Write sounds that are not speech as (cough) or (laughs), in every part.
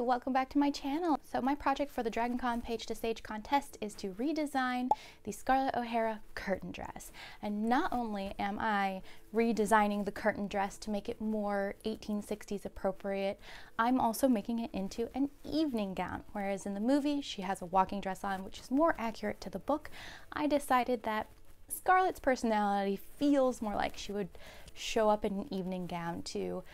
Welcome back to my channel. So my project for the DragonCon Page to Stage contest is to redesign the Scarlett O'Hara curtain dress. And not only am I redesigning the curtain dress to make it more 1860s appropriate, I'm also making it into an evening gown. Whereas in the movie, she has a walking dress on, which is more accurate to the book. I decided that Scarlett's personality feels more like she would show up in an evening gown to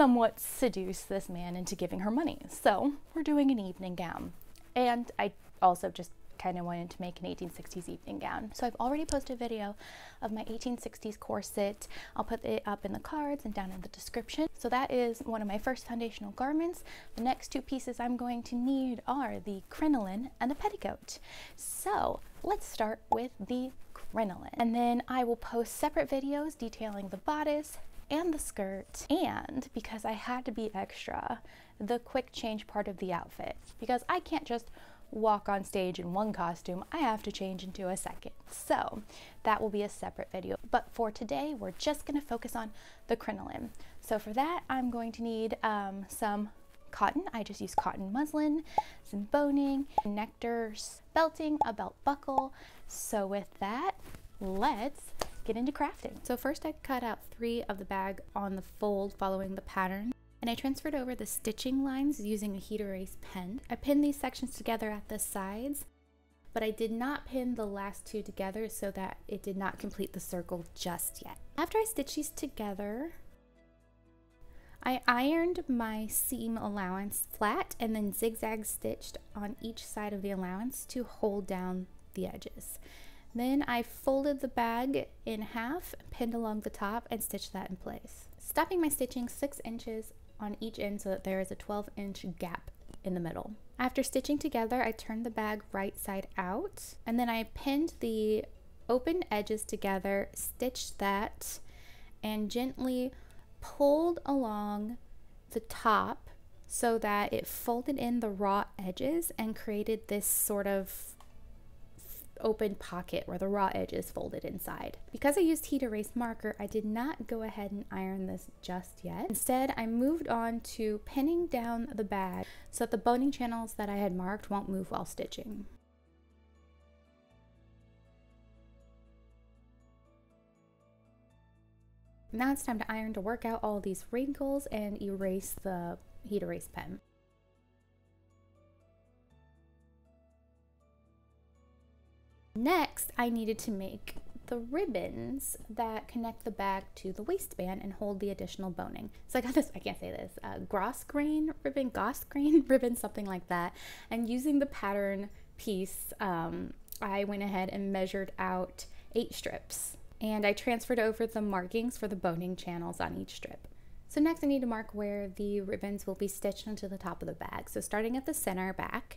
somewhat seduce this man into giving her money. So we're doing an evening gown. And I also just kind of wanted to make an 1860s evening gown. So I've already posted a video of my 1860s corset. I'll put it up in the cards and down in the description. So that is one of my first foundational garments. The next two pieces I'm going to need are the crinoline and the petticoat. So let's start with the crinoline. And then I will post separate videos detailing the bodice, and the skirt and because I had to be extra the quick change part of the outfit because I can't just walk on stage in one costume I have to change into a second so that will be a separate video but for today we're just going to focus on the crinoline so for that I'm going to need um, some cotton. I just use cotton muslin, some boning, connectors, belting, a belt buckle. So with that, let's get into crafting. So first I cut out three of the bag on the fold following the pattern and I transferred over the stitching lines using a heat erase pen. I pinned these sections together at the sides, but I did not pin the last two together so that it did not complete the circle just yet. After I stitched these together, I ironed my seam allowance flat and then zigzag stitched on each side of the allowance to hold down the edges. Then I folded the bag in half, pinned along the top, and stitched that in place. Stopping my stitching 6 inches on each end so that there is a 12 inch gap in the middle. After stitching together, I turned the bag right side out, and then I pinned the open edges together, stitched that, and gently pulled along the top so that it folded in the raw edges and created this sort of open pocket where the raw edge is folded inside. Because I used heat erase marker, I did not go ahead and iron this just yet. Instead, I moved on to pinning down the bag so that the boning channels that I had marked won't move while stitching. Now it's time to iron to work out all these wrinkles and erase the heat erase pen. Next, I needed to make the ribbons that connect the bag to the waistband and hold the additional boning. So I got this, I can't say this, uh, grosgrain ribbon, grosgrain (laughs) ribbon, something like that. And using the pattern piece, um, I went ahead and measured out eight strips. And I transferred over the markings for the boning channels on each strip. So next I need to mark where the ribbons will be stitched onto the top of the bag. So starting at the center back,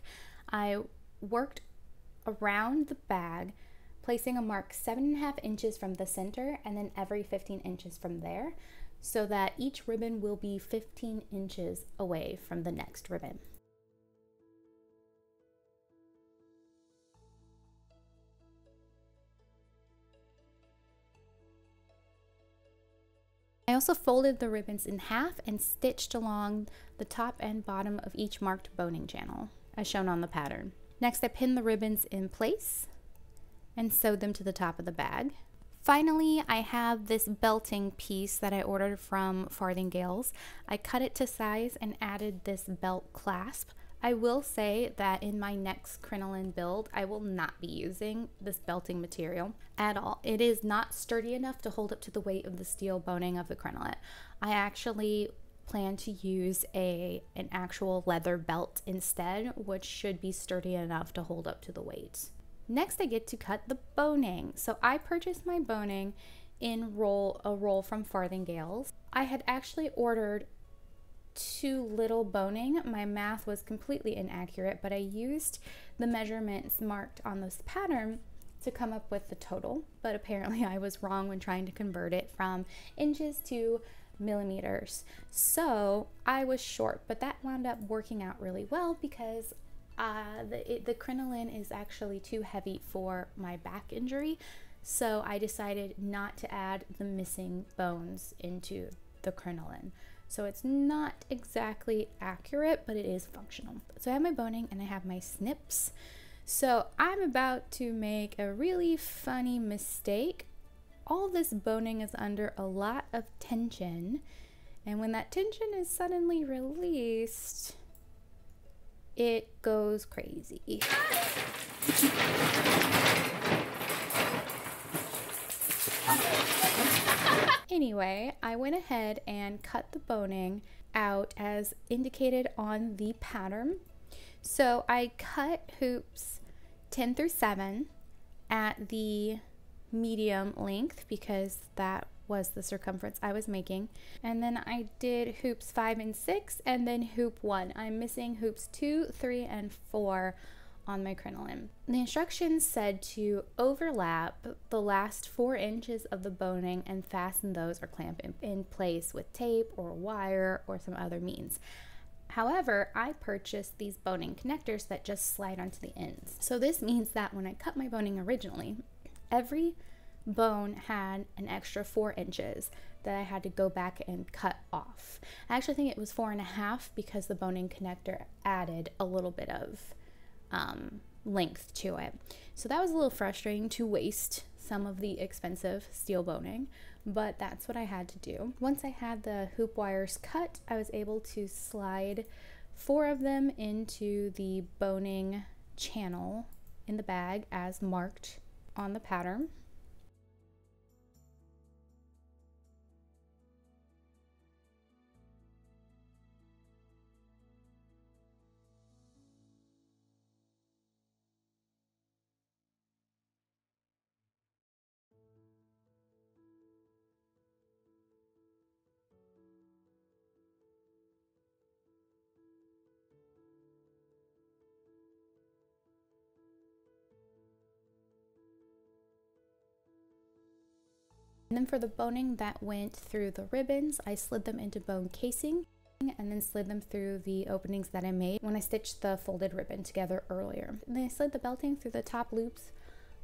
I worked around the bag, placing a mark seven and a half inches from the center and then every 15 inches from there so that each ribbon will be 15 inches away from the next ribbon. I also folded the ribbons in half and stitched along the top and bottom of each marked boning channel, as shown on the pattern. Next, I pin the ribbons in place and sewed them to the top of the bag. Finally, I have this belting piece that I ordered from Farthingales. I cut it to size and added this belt clasp. I will say that in my next crinoline build, I will not be using this belting material at all. It is not sturdy enough to hold up to the weight of the steel boning of the crinoline. I actually plan to use a an actual leather belt instead, which should be sturdy enough to hold up to the weight. Next, I get to cut the boning. So I purchased my boning in roll a roll from Farthingales. I had actually ordered too little boning. My math was completely inaccurate, but I used the measurements marked on this pattern to come up with the total. But apparently, (laughs) I was wrong when trying to convert it from inches to millimeters. So I was short, but that wound up working out really well because uh, the, it, the crinoline is actually too heavy for my back injury. So I decided not to add the missing bones into the crinoline. So it's not exactly accurate, but it is functional. So I have my boning and I have my snips. So I'm about to make a really funny mistake. All this boning is under a lot of tension. And when that tension is suddenly released, it goes crazy. Anyway, I went ahead and cut the boning out as indicated on the pattern. So I cut hoops 10 through 7 at the medium length because that was the circumference I was making. And then I did hoops 5 and 6 and then hoop 1. I'm missing hoops 2, 3, and 4 on my crinoline. The instructions said to overlap the last four inches of the boning and fasten those or clamp in, in place with tape or wire or some other means. However, I purchased these boning connectors that just slide onto the ends. So this means that when I cut my boning originally, every bone had an extra four inches that I had to go back and cut off. I actually think it was four and a half because the boning connector added a little bit of um, length to it. So that was a little frustrating to waste some of the expensive steel boning, but that's what I had to do. Once I had the hoop wires cut, I was able to slide four of them into the boning channel in the bag as marked on the pattern. And then for the boning that went through the ribbons, I slid them into bone casing and then slid them through the openings that I made when I stitched the folded ribbon together earlier. And then I slid the belting through the top loops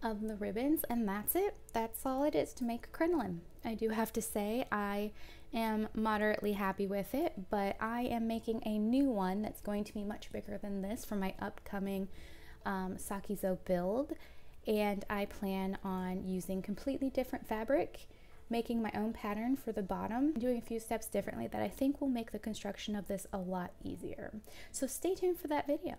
of the ribbons and that's it. That's all it is to make a crinoline. I do have to say I am moderately happy with it, but I am making a new one that's going to be much bigger than this for my upcoming um, Sakizo build. And I plan on using completely different fabric making my own pattern for the bottom, doing a few steps differently that I think will make the construction of this a lot easier. So stay tuned for that video.